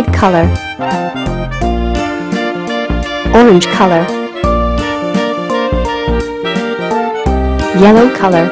red color. Orange color. Yellow color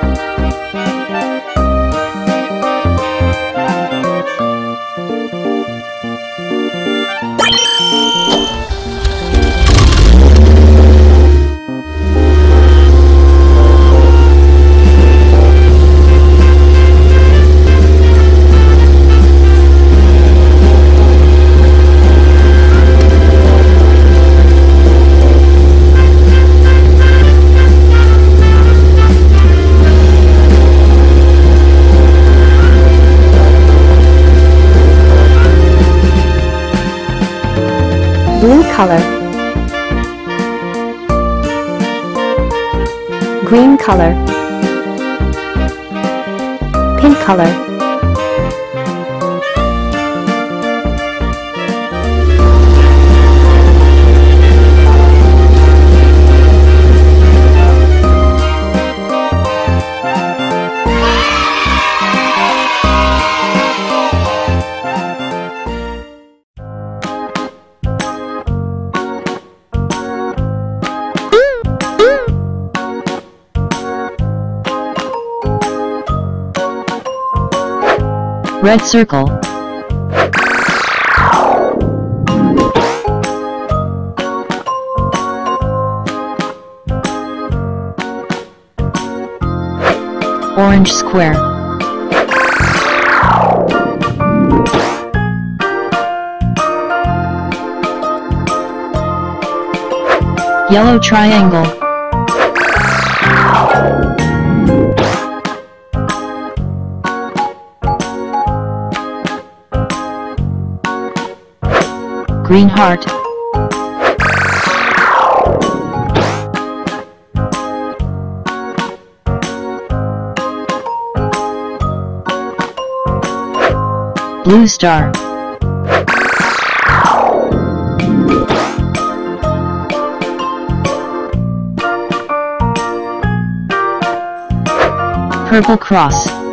color. Green color. Pink color Red circle. Orange square. Yellow triangle. Green heart. Blue star. Purple cross.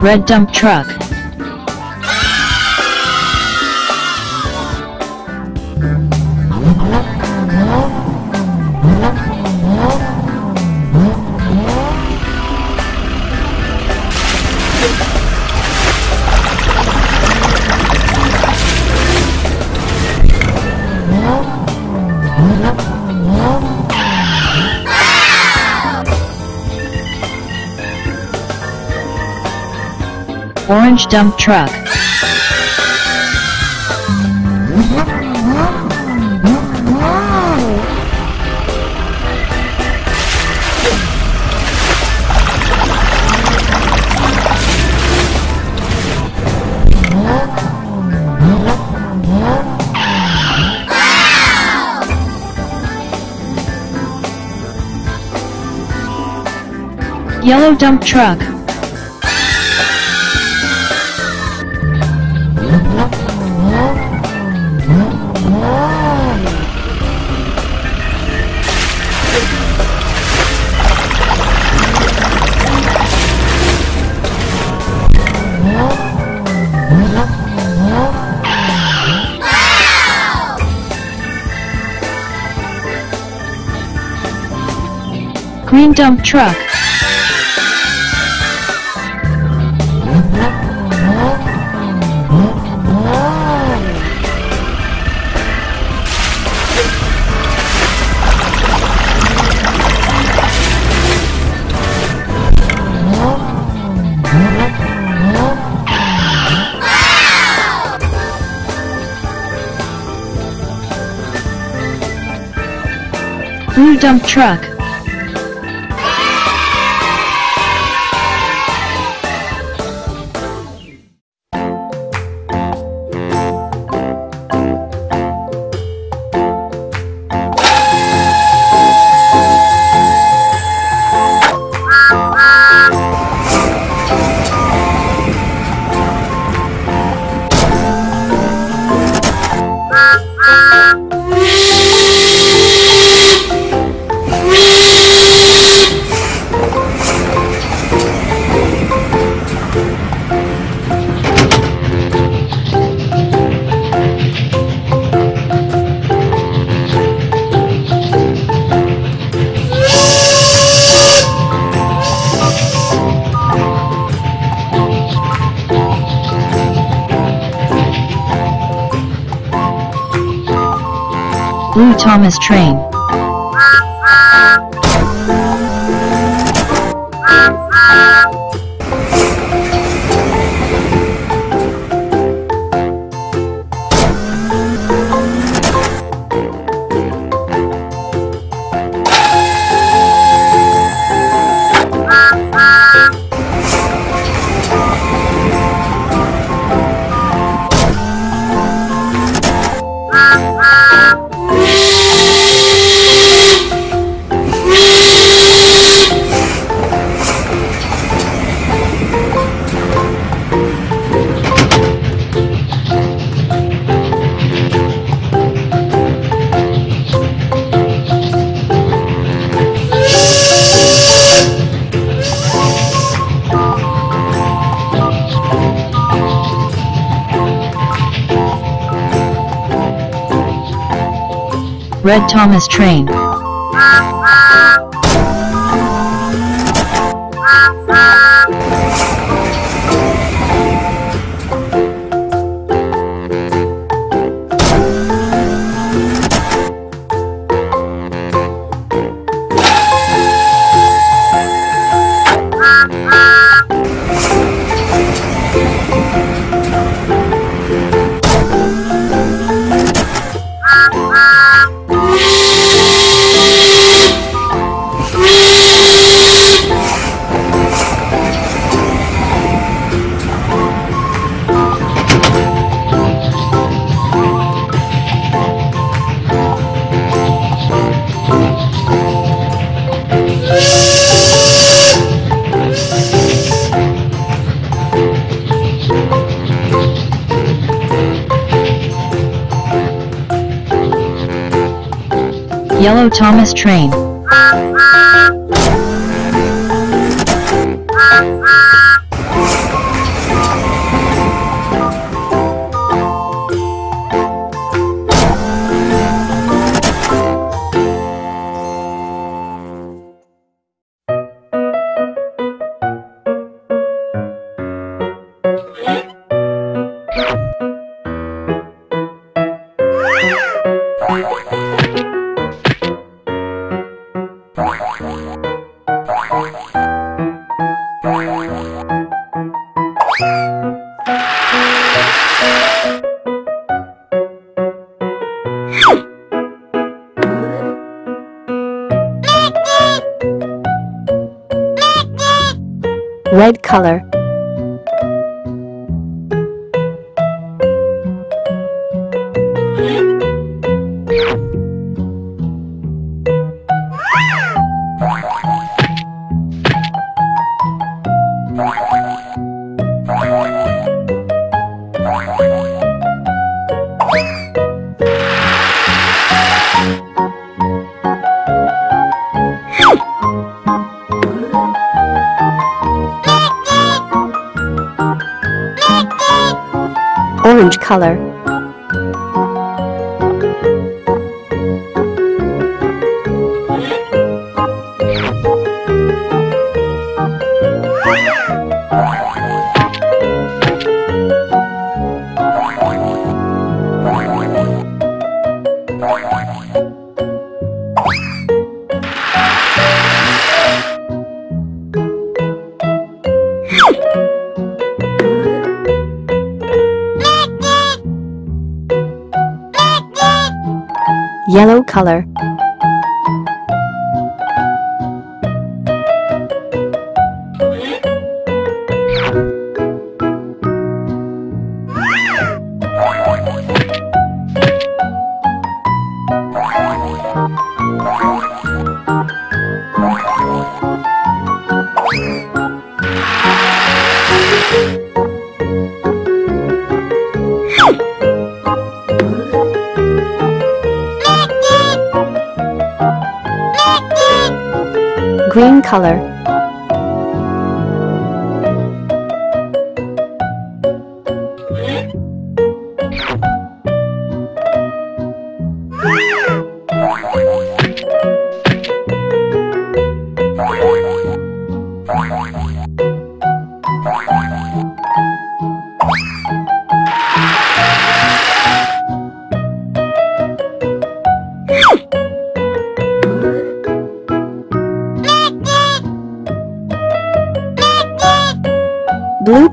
Red dump truck. Orange dump truck. Yellow dump truck. Green dump truck. Blue dump truck. Blue Thomas train. Red Thomas train. Yellow Thomas train. Red color, color. Yellow color. Green color.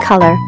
Color.